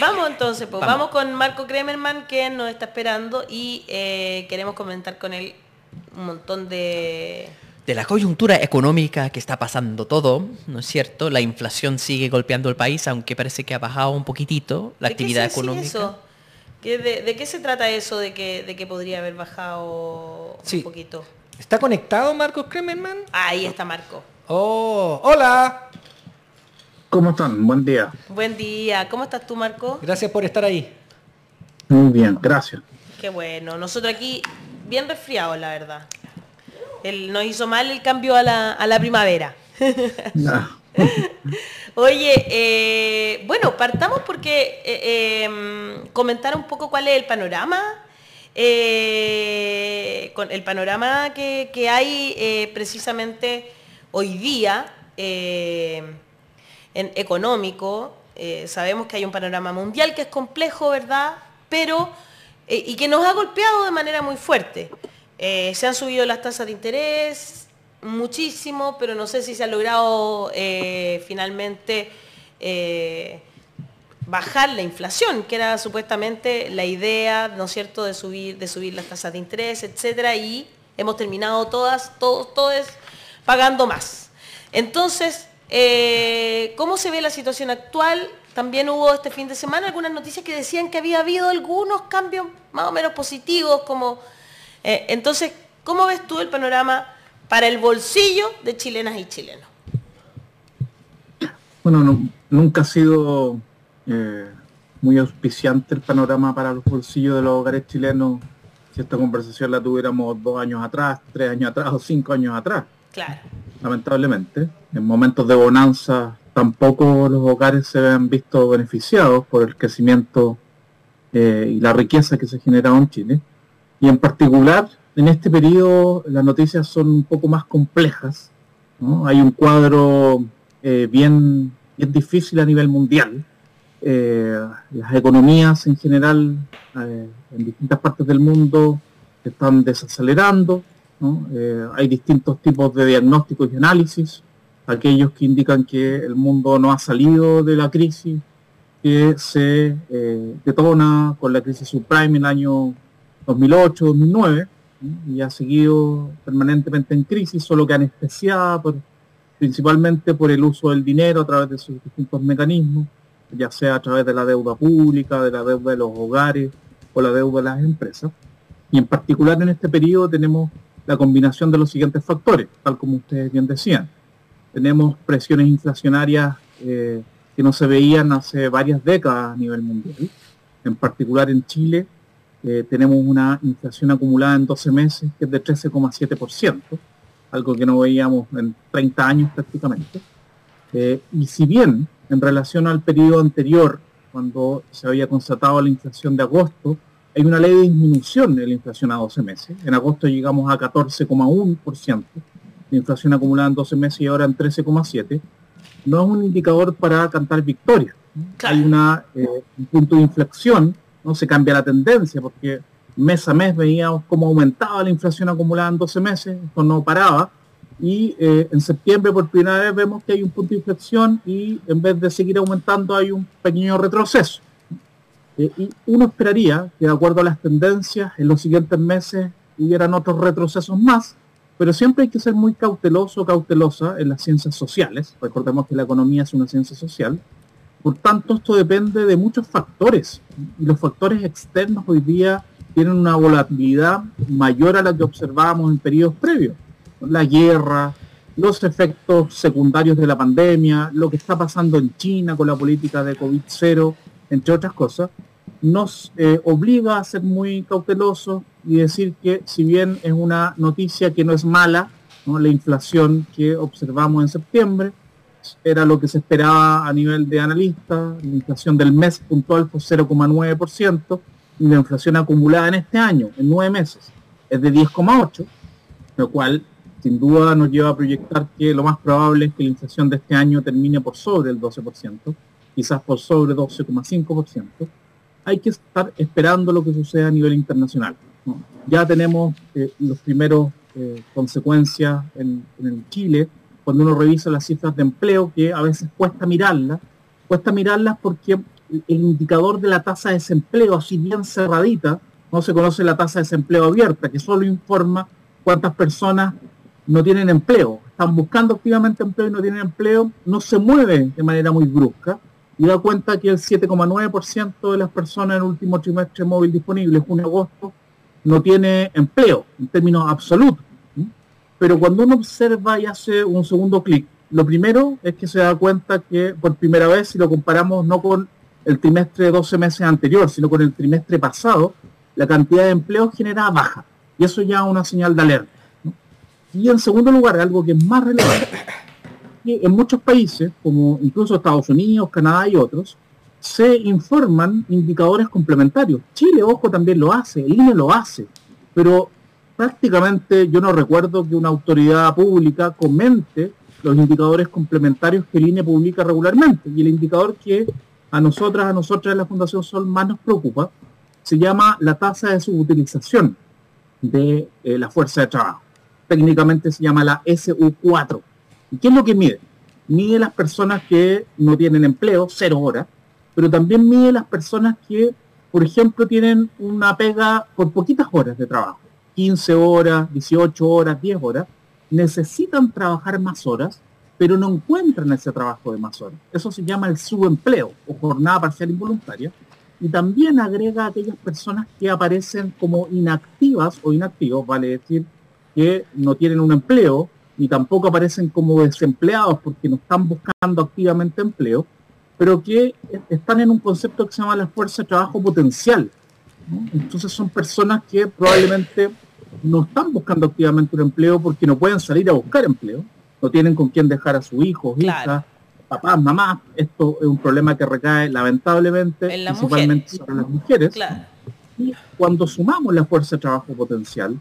Vamos entonces, pues vamos, con Marco Kremerman que nos está esperando y eh, queremos comentar con él un montón de... De la coyuntura económica que está pasando todo, ¿no es cierto? La inflación sigue golpeando el país, aunque parece que ha bajado un poquitito la actividad económica. Eso? de, qué se trata eso de que, de que podría haber bajado un poquito? ¿Está conectado Marcos Kremerman? Ahí está Marco. Oh, hola. ¿Cómo están? Buen día. Buen día. ¿Cómo estás tú, Marco? Gracias por estar ahí. Muy bien, gracias. Qué bueno. Nosotros aquí bien resfriados, la verdad. Nos hizo mal el cambio a la, a la primavera. Oye, eh, bueno, partamos porque eh, em, comentar un poco cuál es el panorama, eh, con el panorama que, que hay precisamente hoy día en económico. Eh, sabemos que hay un panorama mundial que es complejo, ¿verdad? Pero, eh, y que nos ha golpeado de manera muy fuerte. Eh, se han subido las tasas de interés muchísimo, pero no sé si se ha logrado finalmente bajar la inflación, que era supuestamente la idea, ¿no es cierto?, de subir, de subir las tasas de interés, etcétera, y hemos terminado todas, todos, todos pagando más. Entonces, eh, ¿Cómo se ve la situación actual? También hubo este fin de semana algunas noticias que decían que había habido algunos cambios más o menos positivos, como eh, entonces, ¿cómo ves tú el panorama para el bolsillo de chilenas y chilenos? Bueno, nunca ha sido eh, muy auspiciante el panorama para los bolsillos de los hogares chilenos si esta conversación la tuviéramos dos años atrás, tres años atrás o cinco años atrás. Claro lamentablemente. En momentos de bonanza tampoco los hogares se han visto beneficiados por el crecimiento eh, y la riqueza que se ha en Chile. Y en particular, en este periodo las noticias son un poco más complejas. Hay un cuadro eh, bien, bien difícil a nivel mundial. Eh, las economías en general en distintas partes del mundo están desacelerando, eh, hay distintos tipos de diagnósticos y análisis, aquellos que indican que el mundo no ha salido de la crisis que se eh, detona con la crisis subprime en el año 2008-2009 y ha seguido permanentemente en crisis, solo que anestesiada principalmente por el uso del dinero a través de sus distintos mecanismos, ya sea a través de la deuda pública, de la deuda de los hogares o la deuda de las empresas. Y en particular en este periodo tenemos la combinación de los siguientes factores, tal como ustedes bien decían. Tenemos presiones inflacionarias eh, que no se veían hace varias décadas a nivel mundial. En particular en Chile eh, tenemos una inflación acumulada en 12 meses que es de 13,7%, algo que no veíamos en 30 años prácticamente. Eh, y si bien en relación al periodo anterior, cuando se había constatado la inflación de agosto, hay una ley de disminución de la inflación a 12 meses. En agosto llegamos a 14,1% de inflación acumulada en 12 meses y ahora en 13,7%. No es un indicador para cantar victoria. Hay una, eh, un punto de inflexión, no se cambia la tendencia porque mes a mes veíamos cómo aumentaba la inflación acumulada en 12 meses, esto no paraba. Y eh, en septiembre por primera vez vemos que hay un punto de inflexión y en vez de seguir aumentando hay un pequeño retroceso. Eh, y uno esperaría que de acuerdo a las tendencias en los siguientes meses hubieran otros retrocesos más, pero siempre hay que ser muy cauteloso, cautelosa en las ciencias sociales. Recordemos que la economía es una ciencia social. Por tanto, esto depende de muchos factores. Y los factores externos hoy día tienen una volatilidad mayor a la que observábamos en periodos previos. La guerra, los efectos secundarios de la pandemia, lo que está pasando en China con la política de COVID-0, entre otras cosas nos eh, obliga a ser muy cautelosos y decir que si bien es una noticia que no es mala, la inflación que observamos en septiembre era lo que se esperaba a nivel de analistas, la inflación del mes puntual fue 0,9% y la inflación acumulada en este año, en nueve meses, es de 10,8%, lo cual sin duda nos lleva a proyectar que lo más probable es que la inflación de este año termine por sobre el 12%, quizás por sobre 12,5% hay que estar esperando lo que suceda a nivel internacional. Ya tenemos eh, los primeros eh, consecuencias en, Chile, cuando uno revisa las cifras de empleo, que a veces cuesta mirarlas, cuesta mirarlas porque el indicador de la tasa de desempleo, así bien cerradita, no se conoce la tasa de desempleo abierta, que solo informa cuántas personas no tienen empleo, están buscando activamente empleo y no tienen empleo, no se mueve de manera muy brusca y da cuenta que el 7,9% de las personas en el último trimestre móvil disponible, junio-agosto, no tiene empleo en términos absolutos. Pero cuando uno observa y hace un segundo clic, lo primero es que se da cuenta que por primera vez, si lo comparamos no con el trimestre de 12 meses anterior, sino con el trimestre pasado, la cantidad de empleo genera baja. Y eso ya es una señal de alerta. Y en segundo lugar, algo que es más relevante, en muchos países, como incluso Estados Unidos, Canadá y otros, se informan indicadores complementarios. Chile, ojo, también lo hace, el INE lo hace, pero prácticamente yo no recuerdo que una autoridad pública comente los indicadores complementarios que el INE publica regularmente. Y el indicador que a nosotras, a nosotras en la Fundación Sol más nos preocupa, se llama la tasa de subutilización de eh, la fuerza de trabajo. Técnicamente se llama la SU4. ¿Y qué es lo que mide? Mide las personas que no tienen empleo, cero horas, pero también mide las personas que, por ejemplo, tienen una pega por poquitas horas de trabajo, 15 horas, 18 horas, 10 horas, necesitan trabajar más horas, pero no encuentran ese trabajo de más horas. Eso se llama el subempleo o jornada parcial involuntaria, y también agrega a aquellas personas que aparecen como inactivas o inactivos, vale decir que no tienen un empleo, ni tampoco aparecen como desempleados porque no están buscando activamente empleo, pero que están en un concepto que se llama la fuerza de trabajo potencial. Entonces son personas que probablemente no están buscando activamente un empleo porque no pueden salir a buscar empleo, no tienen con quién dejar a sus hijos, hijas, papás, mamás, esto es un problema que recae lamentablemente principalmente sobre las mujeres. Y cuando sumamos la fuerza de trabajo potencial,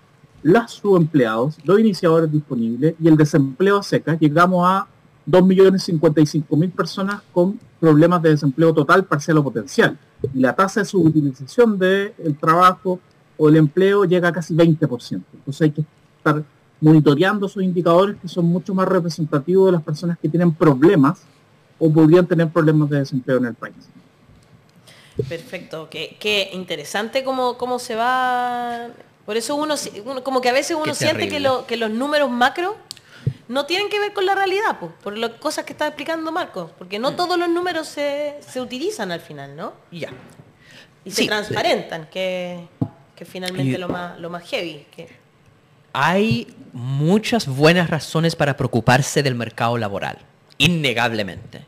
las subempleados, los iniciadores disponibles y el desempleo a seca, llegamos a 2.055.000 personas con problemas de desempleo total, parcial o potencial. Y la tasa de subutilización del trabajo o el empleo llega a casi 20%. Entonces hay que estar monitoreando esos indicadores que son mucho más representativos de las personas que tienen problemas o podrían tener problemas de desempleo en el país. Perfecto, qué, interesante cómo, cómo se va... Por eso uno, como que a veces uno siente que, lo, que los números macro no tienen que ver con la realidad, pues, por las cosas que está explicando Marco, porque no mm. todos los números se, utilizan al final, ¿no? Ya. Y se transparentan, que, que finalmente lo más, lo más heavy. Que... Hay muchas buenas razones para preocuparse del mercado laboral innegablemente.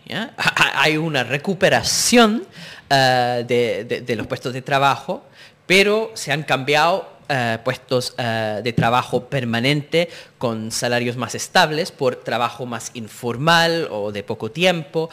Hay una recuperación eh, de, los puestos de trabajo, pero se han cambiado eh, puestos eh, de trabajo permanente con salarios más estables por trabajo más informal o de poco tiempo,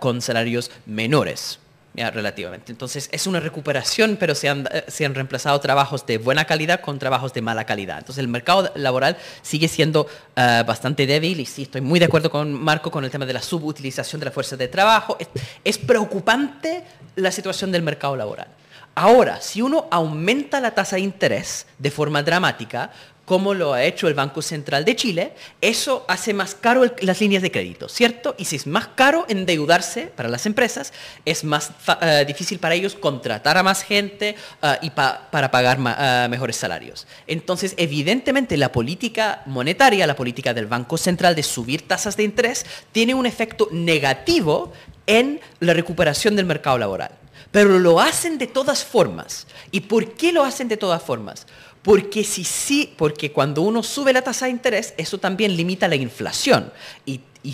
con salarios menores relativamente. Entonces es una recuperación, pero se han, eh, se han, reemplazado trabajos de buena calidad con trabajos de mala calidad. Entonces el mercado laboral sigue siendo eh, bastante débil y sí, estoy muy de acuerdo con Marco con el tema de la subutilización de la fuerza de trabajo. es preocupante la situación del mercado laboral. Ahora, si uno aumenta la tasa de interés de forma dramática, como lo ha hecho el Banco Central de Chile, eso hace más caro las líneas de crédito, ¿cierto? Y si es más caro endeudarse para las empresas, es más eh, difícil para ellos contratar a más gente eh, y para pagar eh, mejores salarios. Entonces, evidentemente, la política monetaria, la política del Banco Central de subir tasas de interés, tiene un efecto negativo en la recuperación del mercado laboral. Pero lo hacen de todas formas. ¿Y por qué lo hacen de todas formas? Porque si sí, porque cuando uno sube la tasa de interés, eso también limita la inflación.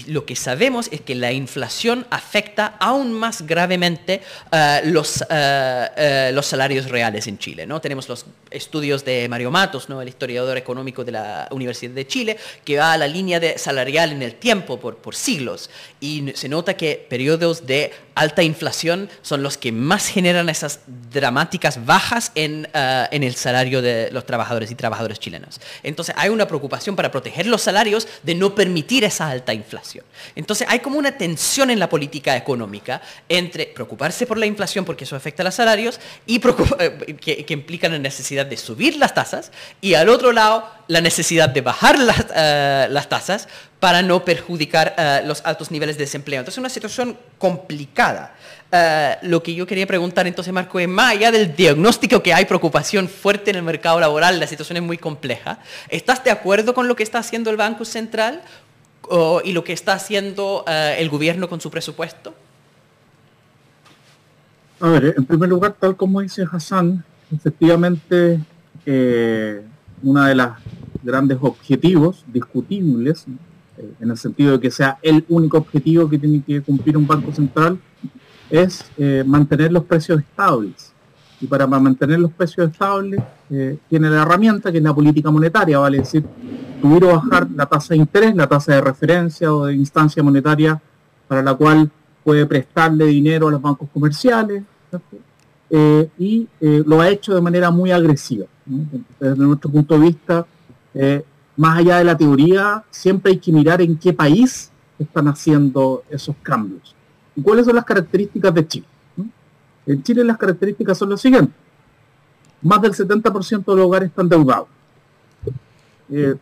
Lo que sabemos es que la inflación afecta aún más gravemente eh, los, eh, eh, los salarios reales en Chile. ¿no? Tenemos los estudios de Mario Matos, ¿no? el historiador económico de la Universidad de Chile, que va a la línea de salarial en el tiempo por, por siglos. Y se nota que periodos de alta inflación son los que más generan esas dramáticas bajas en, en, el salario de los trabajadores y trabajadoras chilenos. Entonces hay una preocupación para proteger los salarios de no permitir esa alta inflación. Entonces hay como una tensión en la política económica entre preocuparse por la inflación porque eso afecta a los salarios y eh, que, implica la necesidad de subir las tasas y al otro lado la necesidad de bajar las, eh, tasas para no perjudicar eh, los altos niveles de desempleo. Entonces, es una situación complicada. Lo que yo quería preguntar entonces, Marco, es más allá del diagnóstico que hay preocupación fuerte en el mercado laboral, la situación es muy compleja. ¿Estás de acuerdo con lo que está haciendo el Banco Central y lo que está haciendo eh, el gobierno con su presupuesto? A ver, en primer lugar, tal como dice Hassan, efectivamente, eh, uno de los grandes objetivos discutibles, eh, en el sentido de que sea el único objetivo que tiene que cumplir un banco central, es eh, mantener los precios estables. Y para ma- mantener los precios estables, eh, tiene la herramienta que es la política monetaria, vale decir, subir o bajar la tasa de interés, la tasa de referencia o de instancia monetaria para la cual puede prestarle dinero a los bancos comerciales. Eh, y eh, lo ha hecho de manera muy agresiva. ¿no? Desde nuestro punto de vista, más allá de la teoría, siempre hay que mirar en qué país están haciendo esos cambios y cuáles son las características de Chile. En Chile las características son las siguientes. Más del 70% de los hogares están endeudados. Eh,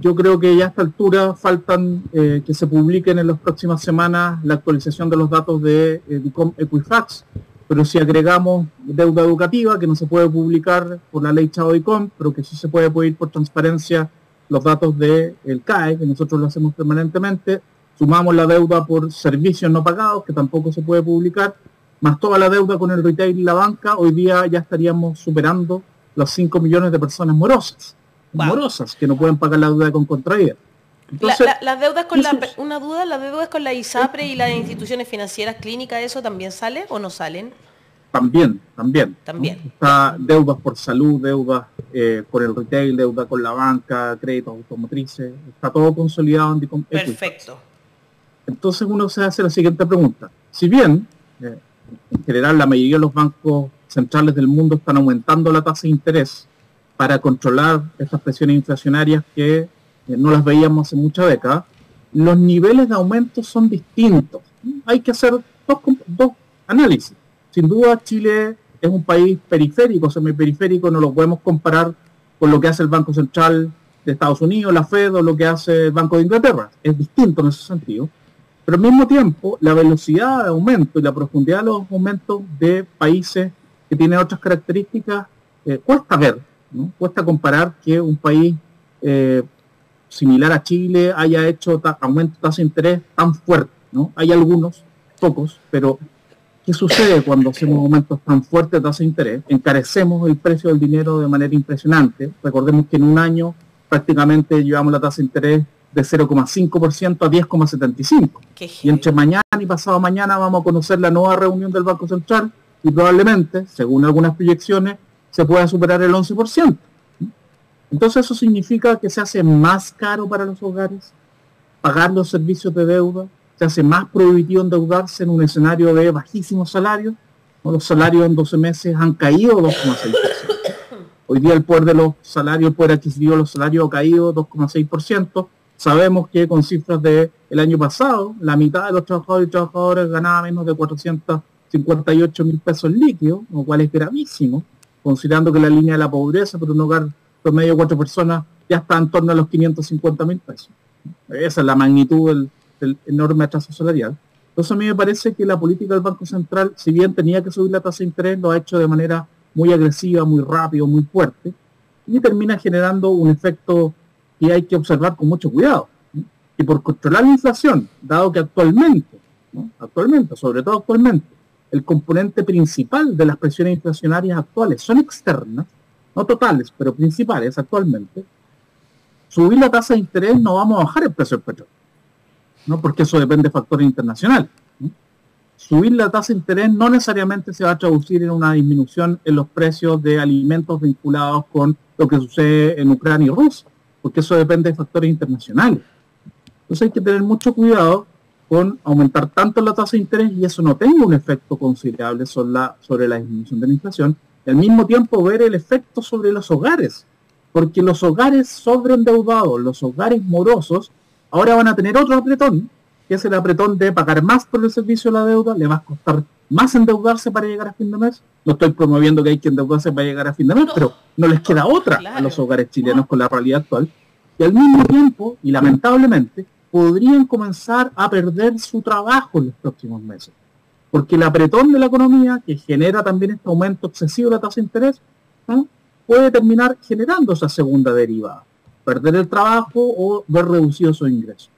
yo creo que ya a esta altura faltan eh, que se publiquen en las próximas semanas la actualización de los datos de eh, DICOM Equifax, pero si agregamos deuda educativa, que no se puede publicar por la ley Chavo DICOM, pero que sí se puede pedir por transparencia los datos del CAE, que nosotros lo hacemos permanentemente, sumamos la deuda por servicios no pagados, que tampoco se puede publicar, más toda la deuda con el retail y la banca, hoy día ya estaríamos superando los 5 millones de personas morosas, Wow. morosas, que no pueden pagar la deuda con contraída. La- Entonces, la- las deudas con la, una duda, las deudas con la ISAPRE y las instituciones financieras clínicas, ¿eso también sale o no salen? También, también. ¿no? También. Está deudas por salud, deudas eh, con el retail, deuda con la banca, créditos automotrices, está todo consolidado en. Perfecto. Entonces uno se hace la siguiente pregunta. Si bien, eh, en general, la mayoría de los bancos centrales del mundo están aumentando la tasa de interés para controlar estas presiones inflacionarias que eh, no las veíamos hace muchas décadas, los niveles de aumento son distintos. Hay que hacer dos, dos análisis. Sin duda, Chile es un país periférico, semiperiférico, no lo podemos comparar con lo que hace el Banco Central de Estados Unidos, la Fed o lo que hace el Banco de Inglaterra. Es distinto en ese sentido. Pero al mismo tiempo, la velocidad de aumento y la profundidad de los aumentos de países que tienen otras características, eh, cuesta ver, ¿no? cuesta comparar que un país eh, similar a Chile haya hecho ta- aumento de tasa de interés tan fuerte. ¿no? Hay algunos, pocos, pero ¿qué sucede cuando hacemos aumentos tan fuertes de tasa de interés? Encarecemos el precio del dinero de manera impresionante. Recordemos que en un año prácticamente llevamos la tasa de interés de 0,5% a 10,75%. Qué Y entre mañana y pasado mañana vamos a conocer la nueva reunión del Banco Central y probablemente, según algunas proyecciones, se pueda superar el 11%. Entonces eso significa que se hace más caro para los hogares pagar los servicios de deuda, se hace más prohibitivo endeudarse en un escenario de bajísimos salarios. ¿no? Los salarios en 12 meses han caído 2,6%. Hoy día el poder de los salarios, el poder adquisitivo de los salarios ha caído 2,6%. Sabemos que con cifras del el año pasado, la mitad de los trabajadores y trabajadoras ganaba menos de 458 mil pesos líquidos, lo cual es gravísimo, considerando que la línea de la pobreza por un hogar promedio de cuatro personas ya está en torno a los 550 mil pesos. Esa es la magnitud del, del enorme atraso salarial. Entonces a mí me parece que la política del Banco Central, si bien tenía que subir la tasa de interés, lo ha hecho de manera muy agresiva, muy rápido, muy fuerte, y termina generando un efecto que hay que observar con mucho cuidado. Y por controlar la inflación, dado que actualmente, actualmente, sobre todo actualmente, el componente principal de las presiones inflacionarias actuales son externas, no totales, pero principales actualmente, subir la tasa de interés no vamos a bajar el precio del petróleo, ¿no? porque eso depende de factores internacionales. Subir la tasa de interés no necesariamente se va a traducir en una disminución en los precios de alimentos vinculados con lo que sucede en Ucrania y Rusia, porque eso depende de factores internacionales. Entonces hay que tener mucho cuidado con aumentar tanto la tasa de interés y eso no tenga un efecto considerable sobre la, disminución de la inflación, y al mismo tiempo ver el efecto sobre los hogares, porque los hogares sobreendeudados, los hogares morosos, ahora van a tener otro apretón, que es el apretón de pagar más por el servicio de la deuda, le va a costar más endeudarse para llegar a fin de mes, No estoy promoviendo que hay que endeudarse para llegar a fin de mes, No. pero no les queda otra a los hogares chilenos con la realidad actual. Y al mismo tiempo, y lamentablemente, podrían comenzar a perder su trabajo en los próximos meses. Porque el apretón de la economía, que genera también este aumento excesivo de la tasa de interés, ¿no? puede terminar generando esa segunda derivada. Perder el trabajo o ver reducidos sus ingresos.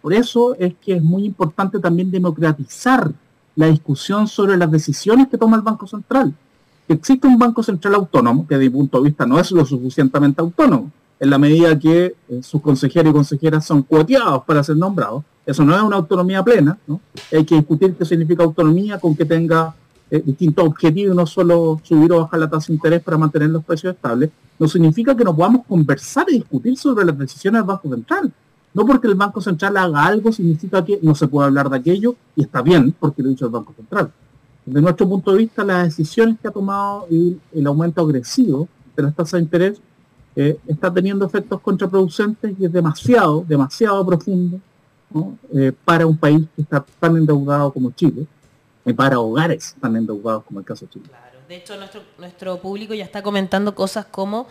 Por eso es que es muy importante también democratizar la discusión sobre las decisiones que toma el Banco Central. Existe un Banco Central autónomo, que desde mi punto de vista no es lo suficientemente autónomo, en la medida que eh, sus consejeros y consejeras son cuoteados para ser nombrados. Eso no es una autonomía plena. Hay que discutir qué significa autonomía con que tenga eh, distintos objetivos, no solo subir o bajar la tasa de interés para mantener los precios estables, no significa que no podamos conversar y discutir sobre las decisiones del Banco Central. No porque el Banco Central haga algo significa que no se puede hablar de aquello y está bien porque lo ha dicho el Banco Central. Desde nuestro punto de vista, las decisiones que ha tomado el aumento agresivo de las tasas de interés eh, está teniendo efectos contraproducentes y es demasiado, demasiado profundo. Eh, para un país que está tan endeudado como Chile y para hogares tan endeudados como el caso de Chile. Claro, de hecho nuestro, nuestro público ya está comentando cosas como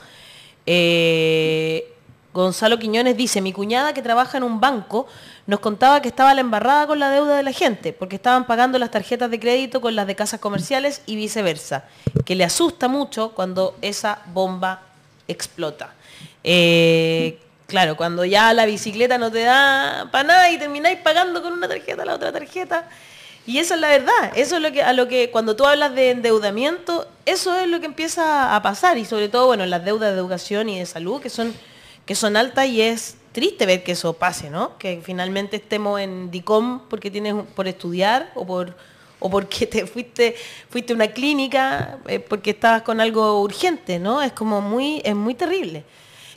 eh, Gonzalo Quiñones dice, mi cuñada que trabaja en un banco nos contaba que estaba la embarrada con la deuda de la gente, porque estaban pagando las tarjetas de crédito con las de casas comerciales y viceversa, que le asusta mucho cuando esa bomba explota. Eh, claro, cuando ya la bicicleta no te da para nada y termináis pagando con una tarjeta la otra tarjeta. Y esa es la verdad, eso es lo que, a lo que cuando tú hablas de endeudamiento, eso es lo que empieza a pasar y sobre todo, bueno, las deudas de educación y de salud que son, que son altas y es triste ver que eso pase, ¿no? Que finalmente estemos en DICOM porque tienes por estudiar o por o porque te fuiste fuiste a una clínica eh, porque estabas con algo urgente, ¿no? Es como muy es muy terrible.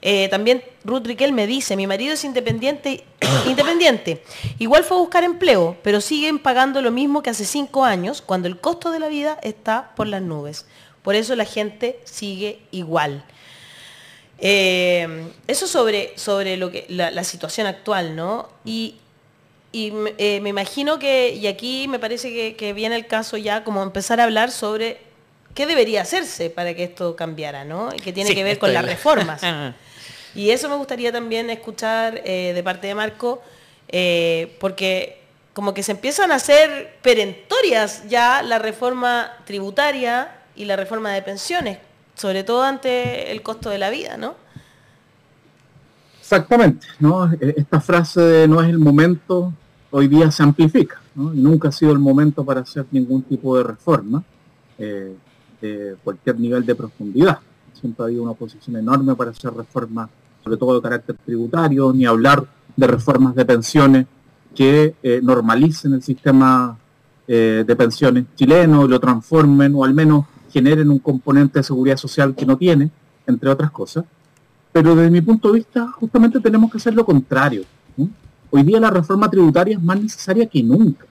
Eh, también Ruth Riquel me dice, mi marido es independiente, independiente. Igual fue a buscar empleo, pero siguen pagando lo mismo que hace cinco años, cuando el costo de la vida está por las nubes. Por eso la gente sigue igual. Eh, eso sobre, sobre lo que, la, la situación actual, ¿no? Y, eh, me imagino que, y aquí me parece que, que viene el caso ya como empezar a hablar sobre qué debería hacerse para que esto cambiara, ¿no? Y que tiene Sí, que ver con las reformas. Y eso me gustaría también escuchar eh, de parte de Marco, eh, porque como que se empiezan a hacer perentorias ya la reforma tributaria y la reforma de pensiones, sobre todo ante el costo de la vida, ¿no? Exactamente, ¿no? E- Esta frase de no es el momento, hoy día se amplifica, ¿no? Nunca ha sido el momento para hacer ningún tipo de reforma eh, de cualquier nivel de profundidad. Siempre ha habido una oposición enorme para hacer reformas, sobre todo de carácter tributario, ni hablar de reformas de pensiones que eh, normalicen el sistema eh, de pensiones chileno, lo transformen o al menos generen un componente de seguridad social que no tiene, entre otras cosas. Pero desde mi punto de vista, justamente tenemos que hacer lo contrario. Hoy día la reforma tributaria es más necesaria que nunca.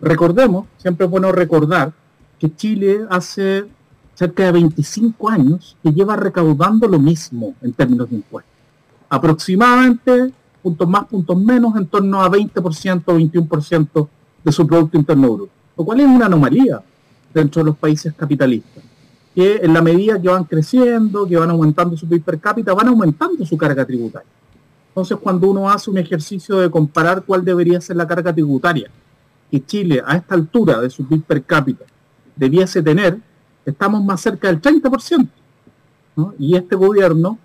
Recordemos, siempre es bueno recordar, que Chile hace cerca de 25 años que lleva recaudando lo mismo en términos de impuestos. Aproximadamente, puntos más, puntos menos, en torno a 20% o 21% de su Producto Interno Bruto. Lo cual es una anomalía dentro de los países capitalistas que en la medida que van creciendo, que van aumentando su PIB per cápita, van aumentando su carga tributaria. Entonces, cuando uno hace un ejercicio de comparar cuál debería ser la carga tributaria que Chile a esta altura de su PIB per cápita debiese tener, estamos más cerca del 30%. ¿no? Y este gobierno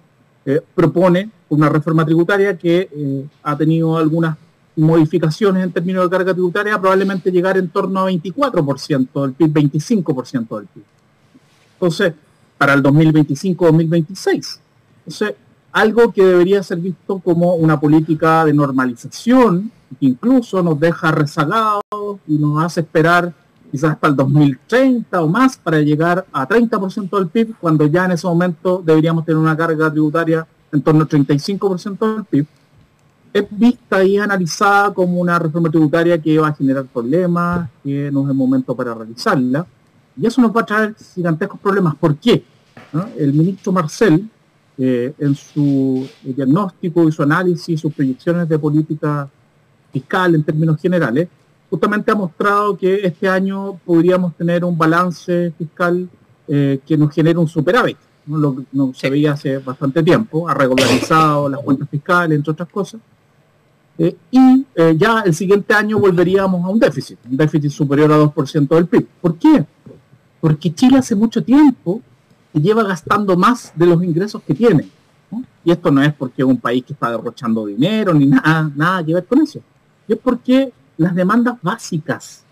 eh, propone una reforma tributaria que eh, ha tenido algunas modificaciones en términos de carga tributaria, probablemente llegar en torno a 24% del PIB, 25% del PIB. Entonces, para el 2025-2026. Entonces, algo que debería ser visto como una política de normalización, que incluso nos deja rezagados y nos hace esperar quizás hasta el 2030 o más para llegar a 30% del PIB, cuando ya en ese momento deberíamos tener una carga tributaria en torno al 35% del PIB, es vista y analizada como una reforma tributaria que va a generar problemas, que no es el momento para realizarla. Y eso nos va a traer gigantescos problemas. ¿Por qué? ¿No? El ministro Marcel, eh, en su diagnóstico y su análisis, sus proyecciones de política fiscal en términos generales, justamente ha mostrado que este año podríamos tener un balance fiscal eh, que nos genere un superávit. ¿no? Lo que no se veía hace bastante tiempo, ha regularizado las cuentas fiscales, entre otras cosas. Eh, y eh, ya el siguiente año volveríamos a un déficit, un déficit superior a 2% del PIB. ¿Por qué? Porque Chile hace mucho tiempo que lleva gastando más de los ingresos que tiene. ¿no? Y esto no es porque es un país que está derrochando dinero ni nada, nada que ver con eso. Es porque las demandas básicas,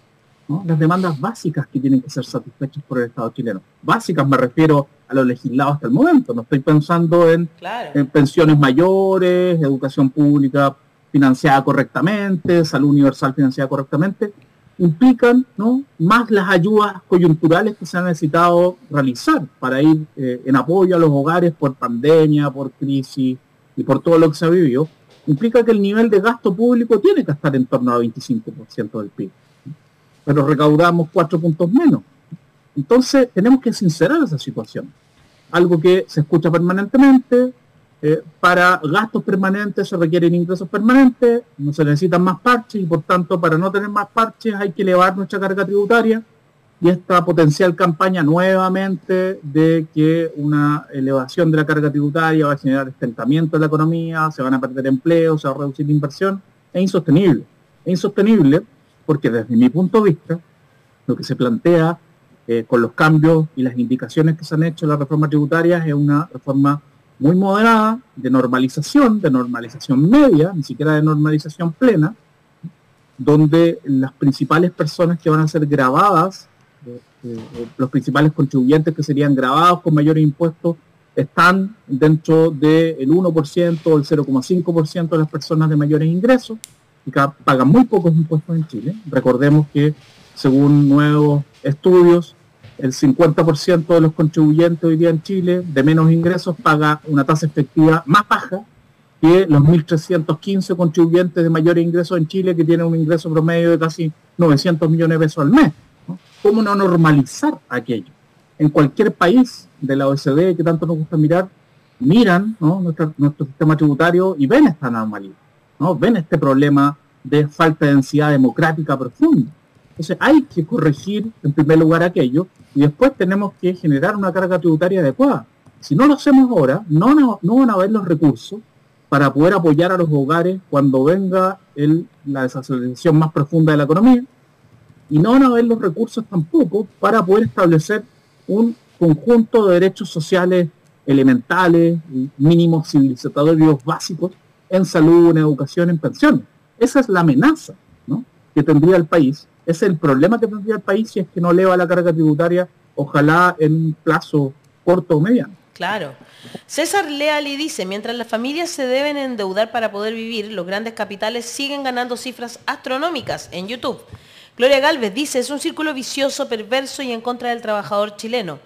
¿no? las demandas básicas que tienen que ser satisfechas por el Estado chileno. Básicas me refiero a lo legislado hasta el momento. No estoy pensando en, Claro. en pensiones mayores, educación pública financiada correctamente, salud universal financiada correctamente, implican ¿no? más las ayudas coyunturales que se han necesitado realizar para ir eh, en apoyo a los hogares por pandemia, por crisis y por todo lo que se ha vivido, implica que el nivel de gasto público tiene que estar en torno a 25% del PIB. Pero recaudamos cuatro puntos menos. Entonces tenemos que sincerar esa situación. Algo que se escucha permanentemente, eh, para gastos permanentes se requieren ingresos permanentes, no se necesitan más parches y por tanto para no tener más parches hay que elevar nuestra carga tributaria y esta potencial campaña nuevamente de que una elevación de la carga tributaria va a generar estancamiento de la economía, se van a perder empleos, se va a reducir la inversión, es insostenible. Es insostenible porque desde mi punto de vista lo que se plantea eh, con los cambios y las indicaciones que se han hecho en la reforma tributaria es una reforma muy moderada, de normalización, de normalización media, ni siquiera de normalización plena, donde las principales personas que van a ser grabadas, eh, eh, los principales contribuyentes que serían grabados con mayores impuestos, están dentro del 1% o el 0,5% de las personas de mayores ingresos y que pagan muy pocos impuestos en Chile. Recordemos que según nuevos estudios, el 50% de los contribuyentes hoy día en Chile de menos ingresos paga una tasa efectiva más baja que los 1.315 contribuyentes de mayores ingresos en Chile que tienen un ingreso promedio de casi 900 millones de pesos al mes. ¿Cómo no normalizar aquello? En cualquier país de la OECD que tanto nos gusta mirar, miran nuestro sistema tributario y ven esta anomalía, ¿no? ven este problema de falta de densidad democrática profunda. Entonces hay que corregir en primer lugar aquello y después tenemos que generar una carga tributaria adecuada. Si no lo hacemos ahora, no, no, no van a haber los recursos para poder apoyar a los hogares cuando venga la desaceleración más profunda de la economía y no van a haber los recursos tampoco para poder establecer un conjunto de derechos sociales elementales, mínimos civilizatorios básicos en salud, en educación, en pensiones. Esa es la amenaza que tendría el país, es el problema que tendría el país si es que no eleva la carga tributaria, ojalá en un plazo corto o mediano. Claro. César Leali dice, mientras las familias se deben endeudar para poder vivir, los grandes capitales siguen ganando cifras astronómicas en YouTube. Gloria Galvez dice, es un círculo vicioso, perverso y en contra del trabajador chileno.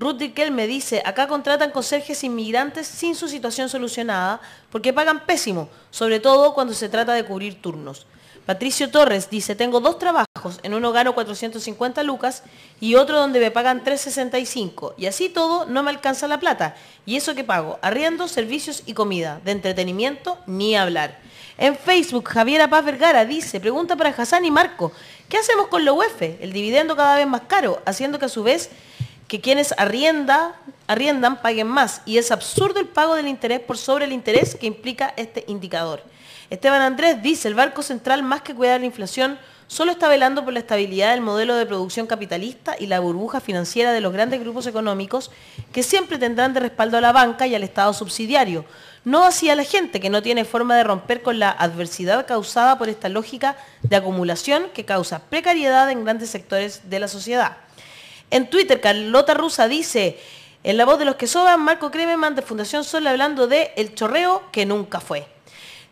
Ruth me dice, acá contratan conserjes inmigrantes sin su situación solucionada porque pagan pésimo, sobre todo cuando se trata de cubrir turnos. Patricio Torres dice, tengo dos trabajos, en uno gano 450 lucas y otro donde me pagan 365 y así todo no me alcanza la plata. Y eso que pago, arriendo, servicios y comida, de entretenimiento ni hablar. En Facebook, Javiera Paz Vergara dice, pregunta para Hassan y Marco, ¿qué hacemos con la UEF? El dividendo cada vez más caro, haciendo que a su vez que quienes arrienda, arriendan paguen más y es absurdo el pago del interés por sobre el interés que implica este indicador. Esteban Andrés dice, el Banco Central más que cuidar la inflación solo está velando por la estabilidad del modelo de producción capitalista y la burbuja financiera de los grandes grupos económicos que siempre tendrán de respaldo a la banca y al Estado subsidiario, no así a la gente que no tiene forma de romper con la adversidad causada por esta lógica de acumulación que causa precariedad en grandes sectores de la sociedad. En Twitter, Carlota Rusa dice, en la voz de los que soban, Marco Krememan de Fundación Sol hablando de el chorreo que nunca fue.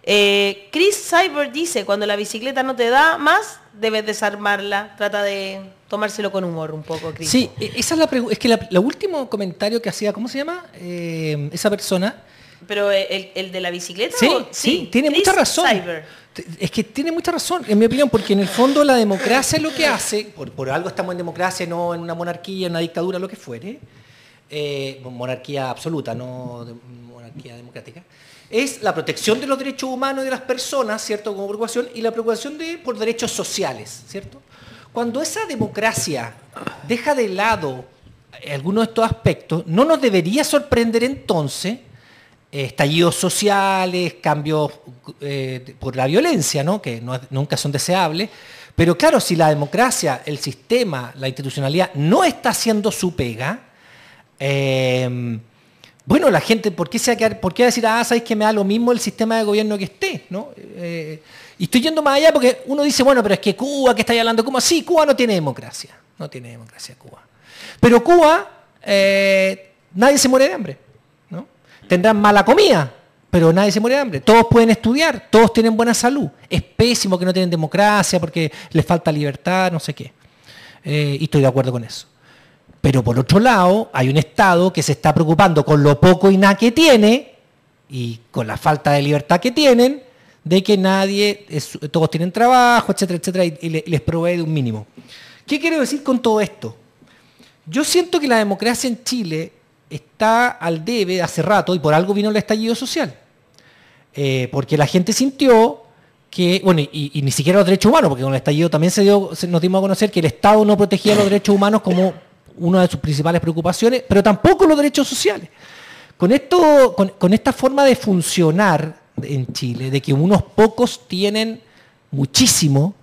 Eh, Chris Cyber dice, cuando la bicicleta no te da más, debes desarmarla. Trata de tomárselo con humor un poco, Chris. Sí, e- esa es la pregunta. Es que la- el último comentario que hacía, ¿cómo se llama? Eh, esa persona. Pero eh, el, el de la bicicleta... Sí, o- sí, tiene Chris mucha razón. Cyber. Es que tiene mucha razón, en mi opinión, porque en el fondo la democracia lo que hace, por, por algo estamos en democracia, no en una monarquía, en una dictadura, lo que fuere, eh, monarquía absoluta, no de- monarquía democrática, es la protección de los derechos humanos de las personas, ¿cierto? Como preocupación, y la preocupación de, por derechos sociales, ¿cierto? Cuando esa democracia deja de lado algunos de estos aspectos, no nos debería sorprender entonces eh, estallidos sociales, cambios eh, por la violencia, ¿no? que nunca son deseables. Pero claro, si la democracia, el sistema, la institucionalidad no está haciendo su pega, eh, bueno, la gente, ¿por qué, se va a a decir, ah, sabéis que me da lo mismo el sistema de gobierno que esté? ¿no? Eh, y estoy yendo más allá porque uno dice, bueno, pero es que Cuba, que estáis hablando Cuba, sí, Cuba no tiene democracia, no tiene democracia Cuba. Pero Cuba, eh, nadie se muere de hambre, ¿no? Tendrán mala comida, pero nadie se muere de hambre. Todos pueden estudiar, todos tienen buena salud. Es pésimo que no tienen democracia porque les falta libertad, no sé qué. Eh, y estoy de acuerdo con eso. Pero por otro lado, hay un Estado que se está preocupando con lo poco y nada que tiene y con la falta de libertad que tienen, de que nadie, todos tienen trabajo, etcétera, etcétera, y, y le- y les provee de un mínimo. ¿Qué quiero decir con todo esto? Yo siento que la democracia en Chile está al debe hace rato y por algo vino el estallido social. Eh, porque la gente sintió que, bueno, y, ni siquiera los derechos humanos, porque con el estallido también se dio, nos dimos a conocer que el Estado no protegía los derechos humanos como una de sus principales preocupaciones, pero tampoco los derechos sociales. Con, esto, con, esta forma de funcionar en Chile, de que unos pocos tienen muchísimo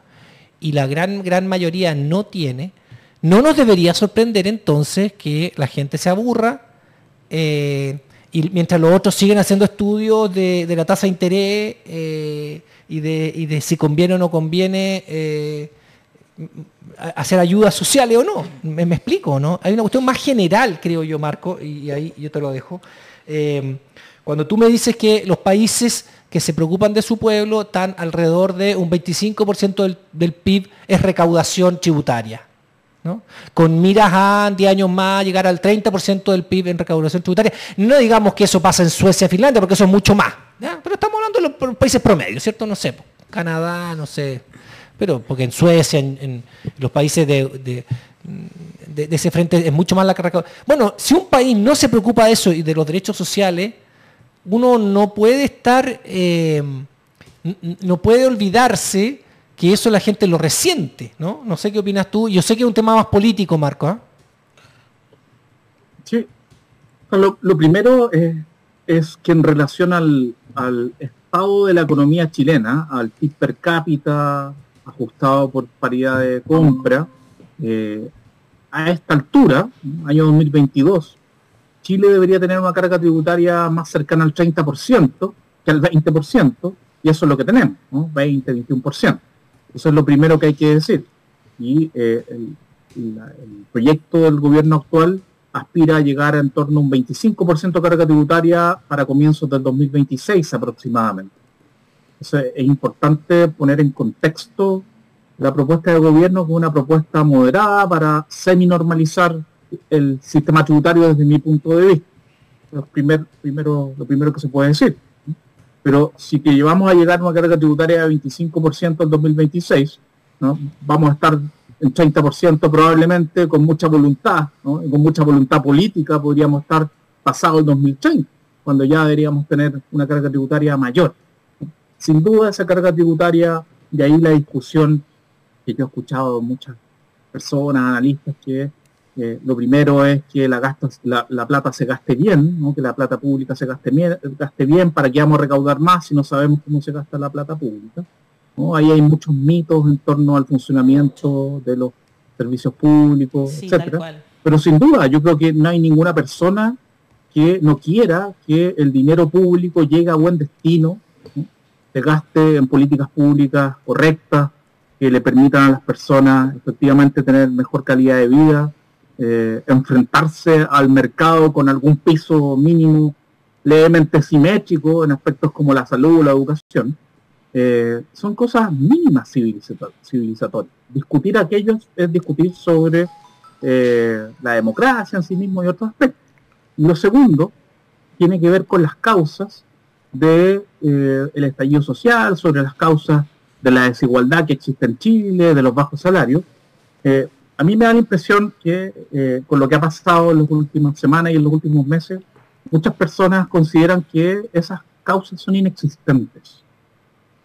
y la gran, gran mayoría no tiene, no nos debería sorprender entonces que la gente se aburra eh, y mientras los otros siguen haciendo estudios de, la tasa de interés eh, y, de, si conviene o no conviene eh, hacer ayudas sociales o no. Me, explico, ¿no? Hay una cuestión más general, creo yo, Marco, y ahí yo te lo dejo. Eh, cuando tú me dices que los países que se preocupan de su pueblo están alrededor de un 25% del, del PIB es recaudación tributaria. ¿no? Con miras a 10 años más llegar al 30% del PIB en recaudación tributaria. No digamos que eso pasa en Suecia, Finlandia, porque eso es mucho más. Pero estamos hablando de los países promedios, ¿cierto? No sé, Canadá, no sé. Pero porque en Suecia, en, los países de, ese frente es mucho más la carga. Bueno, si un país no se preocupa de eso y de los derechos sociales, uno no puede estar, eh, no puede olvidarse que eso la gente lo resiente, ¿no? No sé qué opinas tú. Yo sé que es un tema más político, Marco. ¿ah? Sí. Lo, primero es, es que en relación al, al estado de la economía chilena, al PIB per cápita ajustado por paridad de compra, eh, a esta altura, año 2022, Chile debería tener una carga tributaria más cercana al 30% que al 20%, y eso es lo que tenemos, ¿no? 20, 21%. Eso es lo primero que hay que decir. Y eh, el, proyecto del gobierno actual aspira a llegar a en torno a un 25% de carga tributaria para comienzos del 2026 aproximadamente. Entonces es importante poner en contexto la propuesta del gobierno como una propuesta moderada para semi-normalizar el sistema tributario desde mi punto de vista. Lo, primer- primero, lo primero que se puede decir. Pero si que llevamos a llegar a una carga tributaria de 25% en 2026, ¿no? vamos a estar en 30% probablemente con mucha voluntad, con mucha voluntad política podríamos estar pasado el 2030, cuando ya deberíamos tener una carga tributaria mayor. Sin duda esa carga tributaria, de ahí la discusión que yo he escuchado de muchas personas, analistas, que eh, lo primero es que la, gasta, la, la plata se gaste bien, ¿no? que la plata pública se gaste bien, gaste bien para que vamos a recaudar más si no sabemos cómo se gasta la plata pública. ¿no? Ahí hay muchos mitos en torno al funcionamiento de los servicios públicos, Sí, etcétera. Pero sin duda, yo creo que no hay ninguna persona que no quiera que el dinero público llegue a buen destino, ¿no? Se gaste en políticas públicas correctas, que le permitan a las personas efectivamente tener mejor calidad de vida, eh, enfrentarse al mercado con algún piso mínimo levemente simétrico en aspectos como la salud o la educación. Eh, son cosas mínimas civilizato- civilizatorias. Discutir aquellos es discutir sobre eh, la democracia en sí mismo y otros aspectos. Lo segundo tiene que ver con las causas del de, eh, estallido social, sobre las causas de la desigualdad que existe en Chile, de los bajos salarios. Eh, a mí me da la impresión que eh, con lo que ha pasado en las últimas semanas y en los últimos meses, muchas personas consideran que esas causas son inexistentes,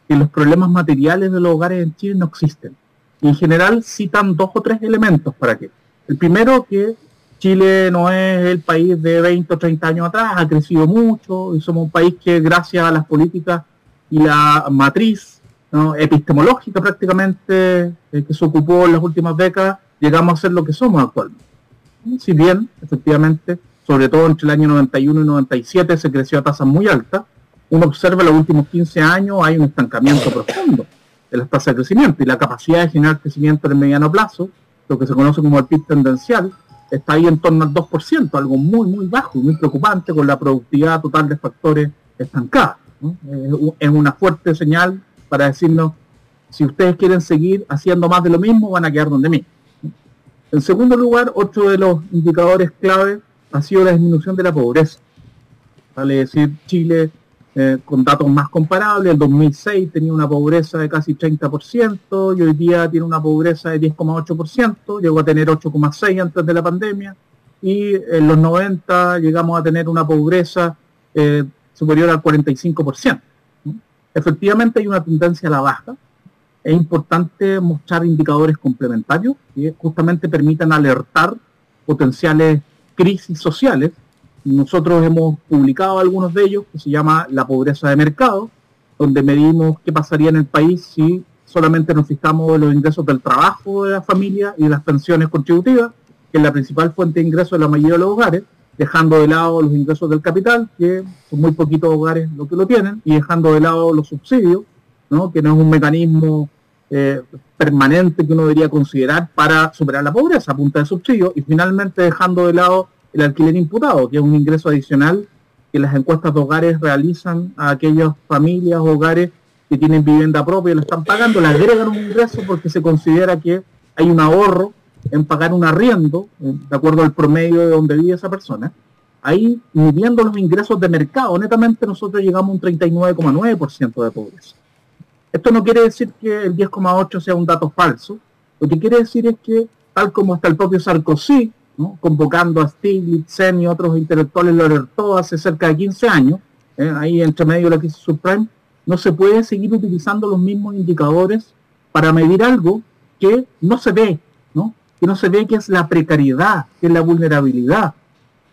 que los problemas materiales de los hogares en Chile no existen. Y en general citan dos o tres elementos para que. El primero, que Chile no es el país de 20 o 30 años atrás, ha crecido mucho y somos un país que gracias a las políticas y la matriz epistemológica prácticamente eh, que se ocupó en las últimas décadas, llegamos a ser lo que somos actualmente. Si bien, efectivamente, sobre todo entre el año 91 y 97 se creció a tasas muy altas, uno observa los últimos 15 años hay un estancamiento profundo de las tasas de crecimiento y la capacidad de generar crecimiento en el mediano plazo, lo que se conoce como el PIB tendencial, está ahí en torno al 2%, algo muy, muy bajo y muy preocupante con la productividad total de factores estancada. Es una fuerte señal para decirnos, si ustedes quieren seguir haciendo más de lo mismo, van a quedar donde mí. En segundo lugar, otro de los indicadores clave ha sido la disminución de la pobreza. Vale decir, Chile, eh, con datos más comparables, el 2006 tenía una pobreza de casi 30% y hoy día tiene una pobreza de 10,8%, llegó a tener 8,6% antes de la pandemia y en los 90 llegamos a tener una pobreza eh, superior al 45%. Efectivamente hay una tendencia a la baja, es importante mostrar indicadores complementarios que justamente permitan alertar potenciales crisis sociales. Nosotros hemos publicado algunos de ellos, que se llama la pobreza de mercado, donde medimos qué pasaría en el país si solamente nos fijamos en los ingresos del trabajo de la familia y las pensiones contributivas, que es la principal fuente de ingresos de la mayoría de los hogares, dejando de lado los ingresos del capital, que son muy poquitos hogares los que lo tienen, y dejando de lado los subsidios, ¿no? que no es un mecanismo eh, permanente que uno debería considerar para superar la pobreza a punta de subsidio y finalmente dejando de lado el alquiler imputado, que es un ingreso adicional que las encuestas de hogares realizan a aquellas familias hogares que tienen vivienda propia y lo están pagando, le agregan un ingreso porque se considera que hay un ahorro en pagar un arriendo, eh, de acuerdo al promedio de donde vive esa persona. Ahí, midiendo los ingresos de mercado, netamente nosotros llegamos a un 39,9% de pobreza. Esto no quiere decir que el 10,8 sea un dato falso. Lo que quiere decir es que, tal como hasta el propio Sarkozy, convocando a Stiglitz, y otros intelectuales lo alertó hace cerca de 15 años, ¿eh? ahí entre medio de la crisis subprime, no se puede seguir utilizando los mismos indicadores para medir algo que no se ve, ¿no? que no se ve que es la precariedad, que es la vulnerabilidad,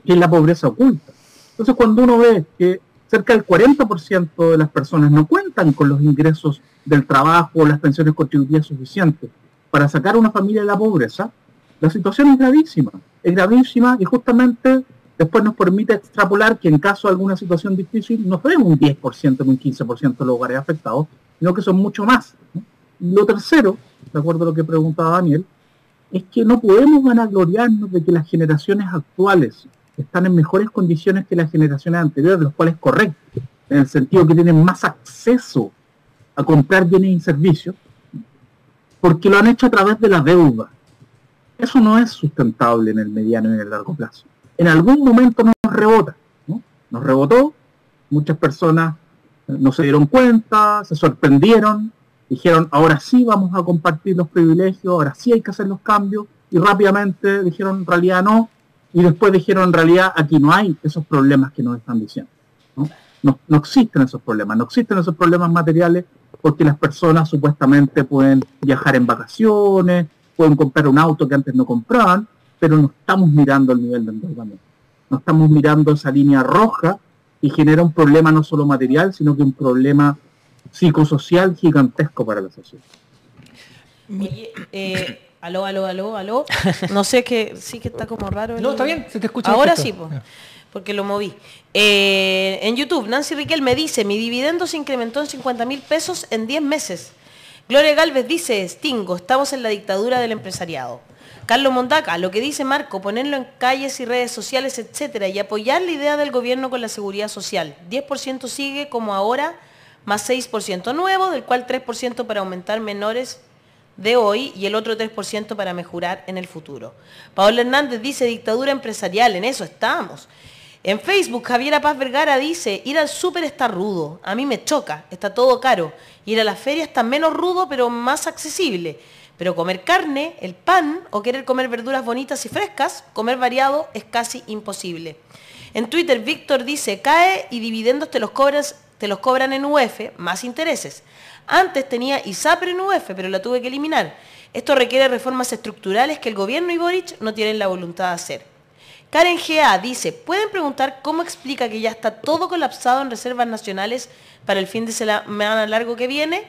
que es la pobreza oculta. Entonces cuando uno ve que cerca del 40% de las personas no cuentan con los ingresos del trabajo o las pensiones contributivas suficientes para sacar a una familia de la pobreza, la situación es gravísima. Es gravísima y justamente después nos permite extrapolar que en caso de alguna situación difícil no fue un 10% ni un 15% de los hogares afectados, sino que son mucho más. Lo tercero, de acuerdo a lo que preguntaba Daniel, es que no podemos vanagloriarnos de que las generaciones actuales están en mejores condiciones que las generaciones anteriores, los cuales es correcto, en el sentido que tienen más acceso a comprar bienes y servicios, porque lo han hecho a través de la deuda. Eso no es sustentable en el mediano y en el largo plazo. En algún momento nos rebota, ¿no? Nos rebotó, muchas personas no se dieron cuenta, se sorprendieron, dijeron, ahora sí vamos a compartir los privilegios, ahora sí hay que hacer los cambios, y rápidamente dijeron, en realidad no, y después dijeron en realidad aquí no hay esos problemas que nos están diciendo. ¿no? No, existen esos problemas, no existen esos problemas materiales porque las personas supuestamente pueden viajar en vacaciones, pueden comprar un auto que antes no compraban, pero no estamos mirando el nivel de endeudamiento. No estamos mirando esa línea roja y genera un problema no solo material, sino que un problema psicosocial gigantesco para la sociedad. Eh, Aló, aló, aló, aló. No sé que sí que está como raro. No, está bien, se te escucha. Ahora sí, porque lo moví. Eh, en YouTube, Nancy Riquel me dice, mi dividendo se incrementó en 50 mil pesos en 10 meses. Gloria Galvez dice, Stingo, estamos en la dictadura del empresariado. Carlos Mondaca, lo que dice Marco, ponerlo en calles y redes sociales, etcétera, y apoyar la idea del gobierno con la seguridad social. 10% sigue como ahora, más 6% nuevo, del cual 3% para aumentar menores de hoy y el otro 3% para mejorar en el futuro. Paola Hernández dice dictadura empresarial, en eso estamos. En Facebook, Javiera Paz Vergara dice, ir al súper está rudo, a mí me choca, está todo caro. Ir a la feria está menos rudo, pero más accesible. Pero comer carne, el pan o querer comer verduras bonitas y frescas, comer variado es casi imposible. En Twitter, Víctor dice, cae y dividendos te los, te los cobran en UF, más intereses. Antes tenía ISAPRE en UF, pero la tuve que eliminar. Esto requiere reformas estructurales que el gobierno y Boric no tienen la voluntad de hacer. Karen GA dice, ¿pueden preguntar cómo explica que ya está todo colapsado en reservas nacionales para el fin de semana largo que viene?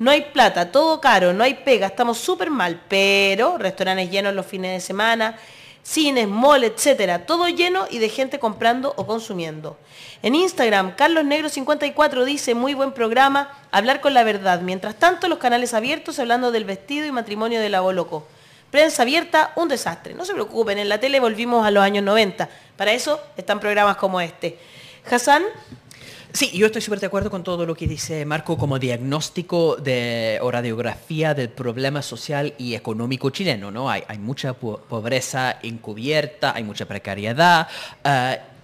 No hay plata, todo caro, no hay pega, estamos súper mal, pero restaurantes llenos los fines de semana, cines, mall, etcétera, todo lleno y de gente comprando o consumiendo. En Instagram, Carlos Negro 54 dice, muy buen programa, hablar con la verdad. Mientras tanto, los canales abiertos hablando del vestido y matrimonio de la Boloco. Prensa abierta, un desastre. No se preocupen, en la tele volvimos a los años 90. Para eso están programas como este. Hassan, Sí, yo estoy súper de acuerdo con todo lo que dice Marco como diagnóstico de, o radiografía del problema social y económico chileno. ¿no? Hay, mucha pobreza encubierta, hay mucha precariedad. Uh,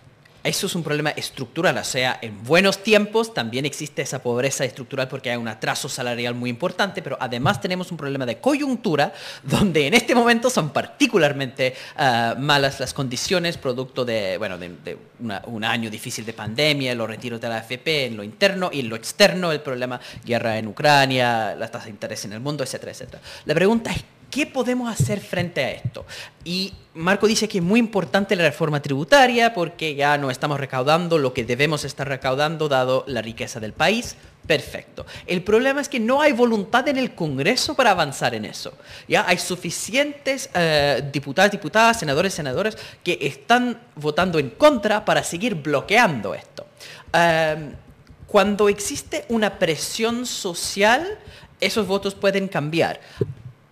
eso es un problema estructural, o sea, en buenos tiempos también existe esa pobreza estructural porque hay un atraso salarial muy importante, pero además tenemos un problema de coyuntura donde en este momento son particularmente uh, malas las condiciones producto de, bueno, de, un año difícil de pandemia, los retiros de la AFP en lo interno y en lo externo, el problema guerra en Ucrania, las tasas de interés en el mundo, etcétera, etcétera. La pregunta es, ¿Qué podemos hacer frente a esto? Y Marco dice que es muy importante la reforma tributaria porque ya no estamos recaudando lo que debemos estar recaudando dado la riqueza del país. Perfecto. El problema es que no hay voluntad en el Congreso para avanzar en eso. Ya hay suficientes eh, diputados, diputadas, senadores, senadores que están votando en contra para seguir bloqueando esto. Eh, cuando existe una presión social, esos votos pueden cambiar.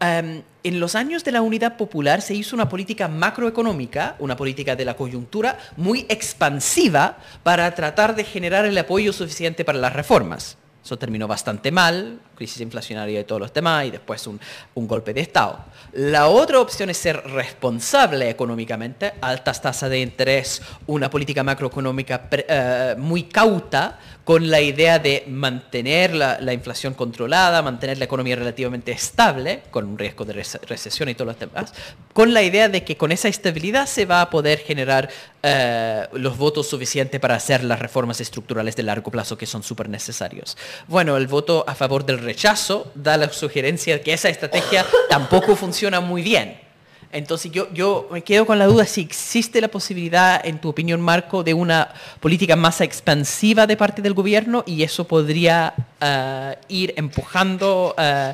Um, en los años de la unidad popular se hizo una política macroeconómica, una política de la coyuntura muy expansiva para tratar de generar el apoyo suficiente para las reformas. Eso terminó bastante mal, crisis inflacionaria y todos los temas, y después un, un, golpe de Estado. La otra opción es ser responsable económicamente, altas tasas de interés, una política macroeconómica uh, muy cauta, con la idea de mantener la, la, inflación controlada, mantener la economía relativamente estable, con un riesgo de recesión y todos los demás, con la idea de que con esa estabilidad se va a poder generar uh, los votos suficientes para hacer las reformas estructurales de largo plazo que son súper necesarios. Bueno, el voto a favor del rechazo da la sugerencia de que esa estrategia tampoco funciona muy bien. Entonces yo, yo me quedo con la duda si existe la posibilidad, en tu opinión, Marco, de una política más expansiva de parte del gobierno y eso podría uh, ir empujando uh,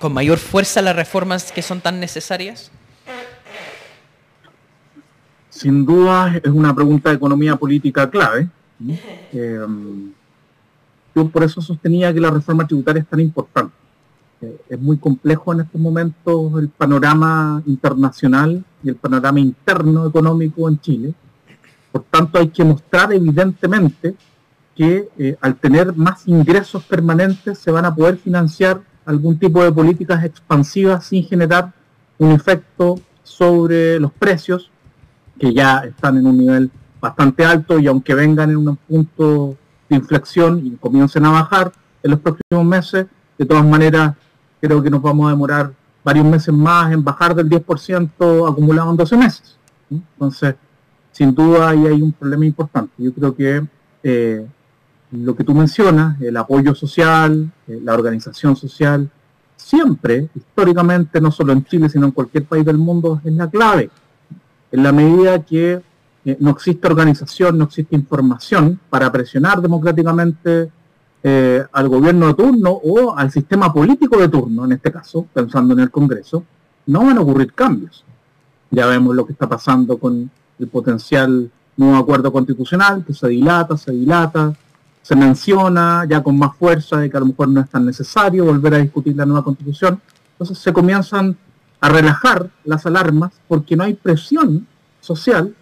con mayor fuerza las reformas que son tan necesarias. Sin duda es una pregunta de economía política clave. Eh, yo por eso sostenía que la reforma tributaria es tan importante es muy complejo en estos momentos el panorama internacional y el panorama interno económico en Chile. Por tanto, hay que mostrar evidentemente que eh, al tener más ingresos permanentes se van a poder financiar algún tipo de políticas expansivas sin generar un efecto sobre los precios, que ya están en un nivel bastante alto y aunque vengan en un punto de inflexión y comiencen a bajar en los próximos meses, de todas maneras creo que nos vamos a demorar varios meses más en bajar del 10% acumulado en 12 meses. Entonces, sin duda ahí hay un problema importante. Yo creo que eh, lo que tú mencionas, el apoyo social, eh, la organización social, siempre, históricamente, no solo en Chile, sino en cualquier país del mundo, es la clave. En la medida que eh, no existe organización, no existe información para presionar democráticamente eh, al gobierno de turno o al sistema político de turno, en este caso, pensando en el Congreso, no van a ocurrir cambios. Ya vemos lo que está pasando con el potencial nuevo acuerdo constitucional, que se dilata, se dilata, se menciona ya con más fuerza de que a lo mejor no es tan necesario volver a discutir la nueva constitución. Entonces se comienzan a relajar las alarmas porque no hay presión social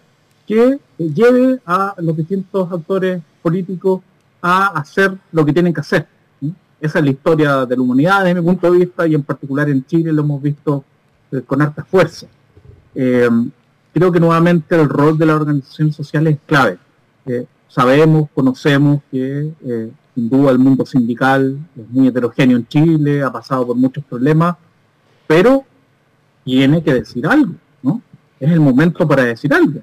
que lleve a los distintos actores políticos a hacer lo que tienen que hacer. Esa es la historia de la humanidad desde mi punto de vista y en particular en Chile lo hemos visto eh, con harta fuerza. Eh, creo que nuevamente el rol de la organización social es clave. Eh, sabemos, conocemos que sin duda el mundo sindical es muy heterogéneo en Chile, ha pasado por muchos problemas, pero tiene que decir algo, ¿no? Es el momento para decir algo.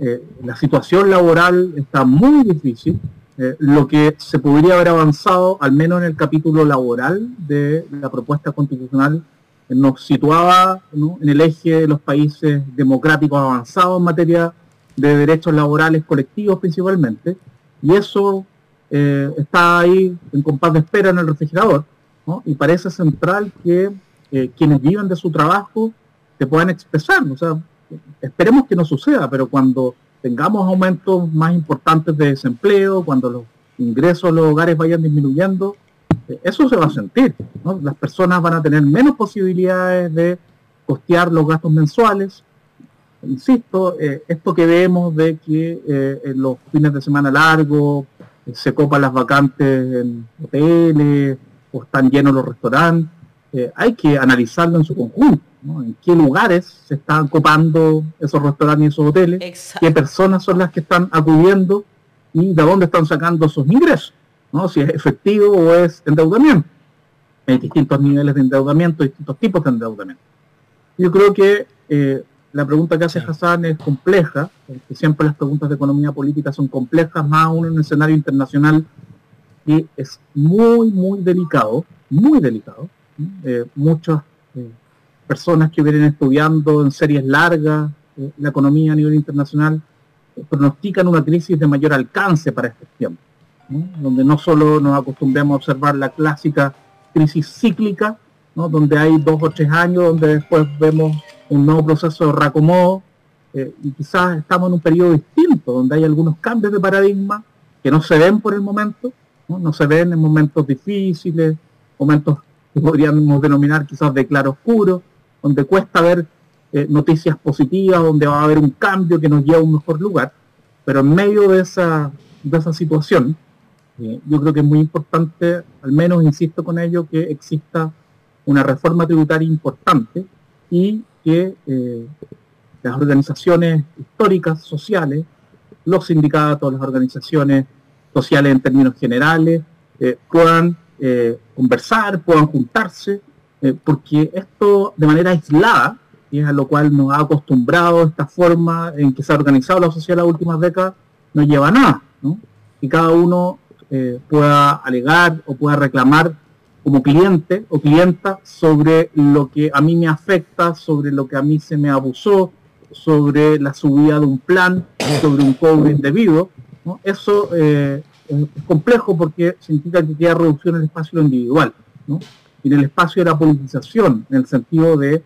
Eh, la situación laboral está muy difícil. Eh, lo que se podría haber avanzado, al menos en el capítulo laboral de la propuesta constitucional, eh, nos situaba en el eje de los países democráticos avanzados en materia de derechos laborales colectivos principalmente, y eso está ahí en compás de espera en el refrigerador, y parece central que quienes viven de su trabajo se puedan expresar. O sea, esperemos que no suceda, pero cuando tengamos aumentos más importantes de desempleo, cuando los ingresos de los hogares vayan disminuyendo, eh, eso se va a sentir. Las personas van a tener menos posibilidades de costear los gastos mensuales. Insisto, eh, esto que vemos de que eh, en los fines de semana largos se copan las vacantes en hoteles o están llenos los restaurantes, hay que analizarlo en su conjunto en qué lugares se están copando esos restaurantes y esos hoteles, qué personas son las que están acudiendo y de dónde están sacando esos ingresos, ¿no? si es efectivo o es endeudamiento. Hay distintos niveles de endeudamiento, distintos tipos de endeudamiento. Yo creo que eh, la pregunta que hace Hassan es compleja, porque siempre las preguntas de economía política son complejas, más aún en un escenario internacional que es muy, muy delicado, muy delicado. Eh, muchos eh, personas que vienen estudiando en series largas eh, la economía a nivel internacional pronostican una crisis de mayor alcance para este tiempo, donde no solo nos acostumbramos a observar la clásica crisis cíclica, donde hay dos o tres años, donde después vemos un nuevo proceso de reacomodo, eh, y quizás estamos en un periodo distinto, donde hay algunos cambios de paradigma que no se ven por el momento, no, no se ven en momentos difíciles, momentos que podríamos denominar quizás de claro oscuro, donde cuesta ver eh, noticias positivas, donde va a haber un cambio que nos lleva a un mejor lugar. Pero en medio de esa, de esa situación, eh, yo creo que es muy importante, al menos insisto con ello, que exista una reforma tributaria importante y que eh, las organizaciones históricas, sociales, los sindicatos, las organizaciones sociales en términos generales, puedan conversar, puedan juntarse eh, porque esto de manera aislada, y es a lo cual nos ha acostumbrado esta forma en que se ha organizado la sociedad en las últimas décadas, no lleva a nada, ¿no? Y cada uno eh, pueda alegar o pueda reclamar como cliente o clienta sobre lo que a mí me afecta, sobre lo que a mí se me abusó, sobre la subida de un plan, sobre un cobro indebido. ¿no? Eso eh, es complejo porque significa que queda reducción en el espacio individual. ¿no? y en el espacio de la politización, en el sentido de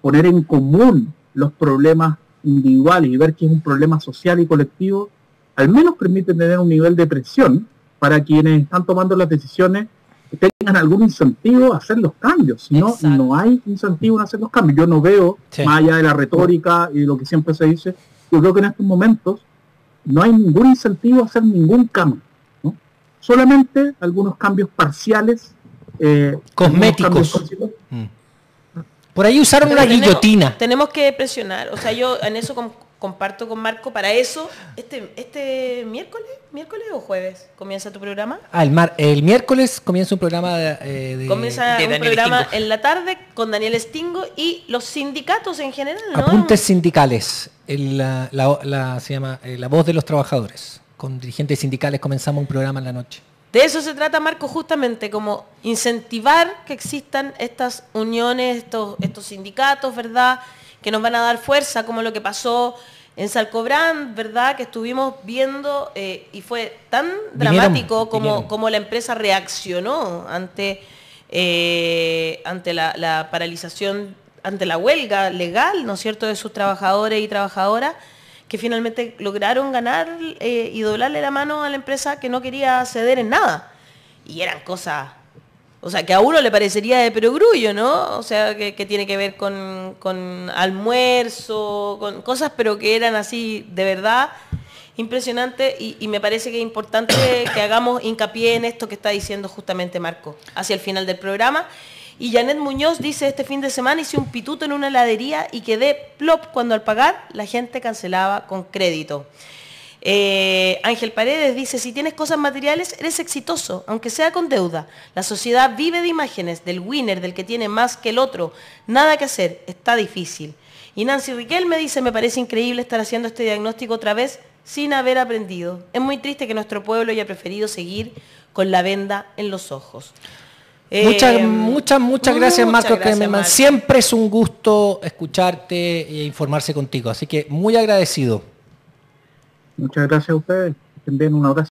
poner en común los problemas individuales y ver que es un problema social y colectivo, al menos permite tener un nivel de presión para quienes están tomando las decisiones que tengan algún incentivo a hacer los cambios. Si no, no hay incentivo en hacer los cambios. Yo no veo, más allá de la retórica y lo que siempre se dice, yo creo que en estos momentos no hay ningún incentivo a hacer ningún cambio. Solamente algunos cambios parciales eh, cosméticos. Mm. Por ahí usaron una guillotina. Tenemos que presionar. O sea, yo en eso comparto con Marco. Para eso, este, este miércoles, miércoles o jueves comienza tu programa. Ah, el, mar, el miércoles comienza un programa de, eh, comienza un programa en la tarde con Daniel Stingo y los sindicatos en general. Apuntes sindicales. la, se llama eh, La voz de los trabajadores. Con dirigentes sindicales comenzamos un programa en la noche. De eso se trata, Marco, justamente, como incentivar que existan estas uniones, estos, estos sindicatos, ¿verdad? Que nos van a dar fuerza, como lo que pasó en Salcobrán, ¿verdad? Que estuvimos viendo eh, y fue tan dramático como, como la empresa reaccionó ante, eh, ante la, la, paralización, ante la huelga legal, ¿no es cierto?, de sus trabajadores y trabajadoras que finalmente lograron ganar eh, y doblarle la mano a la empresa que no quería ceder en nada. Y eran cosas, o sea, que a uno le parecería de perogrullo, ¿no? O sea, que, tiene que ver con, almuerzo, con cosas, pero que eran así de verdad impresionante y, me parece que es importante que hagamos hincapié en esto que está diciendo justamente Marco hacia el final del programa y Janet Muñoz dice, este fin de semana hice un pituto en una heladería y quedé plop cuando al pagar la gente cancelaba con crédito. Eh, Ángel Paredes dice, si tienes cosas materiales, eres exitoso, aunque sea con deuda. La sociedad vive de imágenes, del winner, del que tiene más que el otro. Nada que hacer, está difícil. Y Nancy Riquel me dice, me parece increíble estar haciendo este diagnóstico otra vez sin haber aprendido. Es muy triste que nuestro pueblo haya preferido seguir con la venda en los ojos. Muchas, Eh, muchas, muchas gracias, muchas Marco gracias, Kremerman. Marco. Siempre es un gusto escucharte e informarse contigo. Así que muy agradecido. Muchas gracias a ustedes. Que estén bien, un abrazo.